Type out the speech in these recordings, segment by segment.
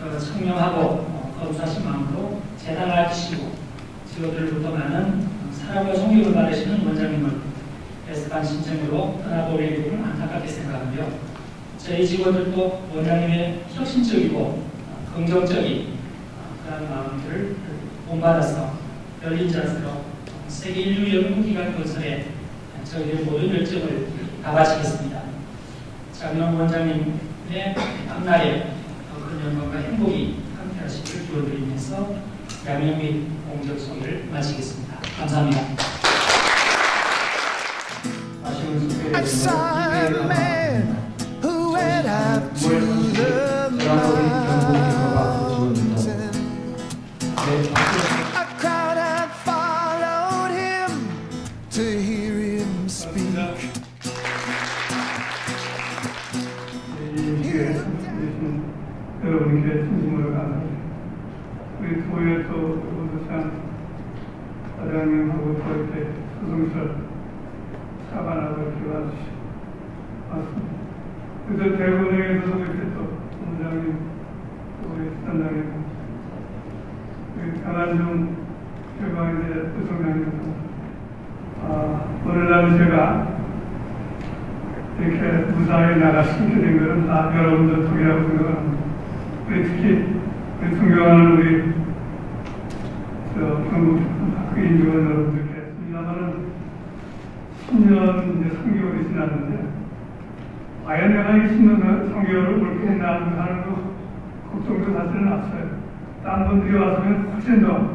항상 어, 검사신 마음으로 재단을 아끼시고 직원들로부터 많은 어, 사랑과 존경을 받으시는 원장님을 애석한 심정으로 떠나보내는 부분 안타깝게 생각하며 저희 직원들도 원장님의 혁신적이고 어, 긍정적인 어, 그런 마음들을 본받아서 열린 자세로 세계 인류 연구기관 건설에 저희의 모든 열정을 다 바치겠습니다. 장명 원장님의 앞날에 큰 영광과 행복이 함께하시길 기원드리면서 양형 및 공적 소개를 마치겠습니다. 감사합니다. 아쉬운 소개를 여러분께 진심으로 감사합니다. 우리 도에 또 우두산 사장님하고 또 이렇게 수승설 사관하고 이렇게 와주시고 왔습니다. 그래서 대본행에서도 이렇게 또또 우리 단장님 우리 강한중 최강이제 부총장님도 아, 오늘날 제가 이렇게 무사히 나가 숨겨진 것은 다 여러분들 덕이라고 생각합니다. 우리 특히 우리 존경하는 우리 저 전국 학교인 직원 여러분들께 습니다만은 10년 이제 3개월이 지났는데 과연 내가 이 10년 3개월을 옳게 했나 하는 거 걱정도 사실은 앞서요. 딴 분들이 와서는 훨씬 더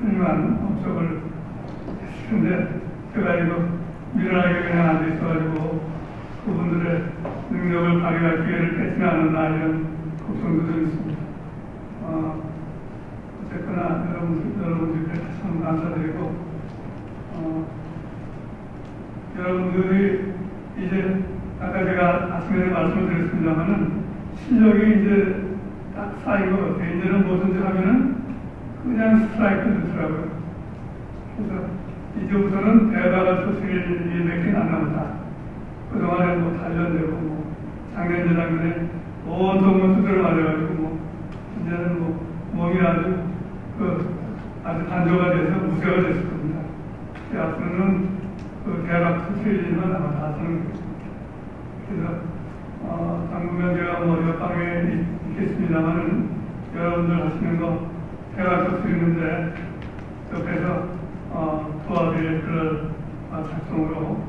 훌륭한 업적을 했을 텐데 제가 이거 미련하게 그냥 앉아 있어가지고 그분들의 능력을 발휘할 기회를 뺏지 않았나 이런 있습니다. 어, 어쨌거나 여러분들, 여러분들께 다시 한번 감사드리고 어, 여러분들이 이제 아까 제가 아침에 말씀을 드렸습니다만은 실력이 이제 딱 같아요. 이제는 뭐든지 하면은 그냥 스트라이크 넣더라고요. 그래서 이제부터는 대화가 조실 일이 몇개 안 남았다. 그동안에 뭐 단련되고 뭐 작년 재작년에 온통 뭐 두드려 맞아가지고 뭐 이제는 뭐 몸이 아주 그 아주 단조가 돼서 무쇠가 됐을 겁니다. 그 앞으로는 그 대박 투수일만 아마 다 쓰는 거죠. 그래서 어, 당분간 제가 뭐 옆방에 있겠습니다만은 여러분들 하시는 거 대박 투수있는데 옆에서 어, 도와드릴 그런 어, 작성으로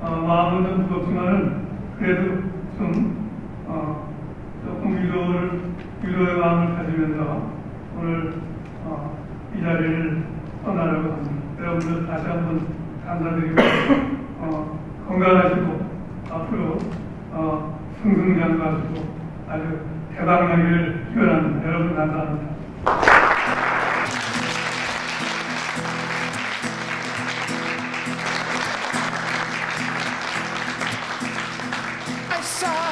어, 마음은 좀 무겁지만은 그래도 좀 어, 위로를 위로의 마음을 가지면서 오늘 어, 이 자리를 떠나려고 합니다. 여러분들 다시 한번 감사드리고 어, 건강하시고 앞으로 어, 승승장구하시고 아주 대박나기를 기원합니다. 여러분 감사합니다. I saw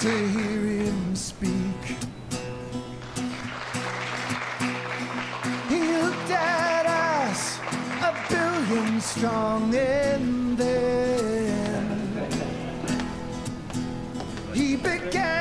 to hear him speak. He looked at us, a billion strong, and then he began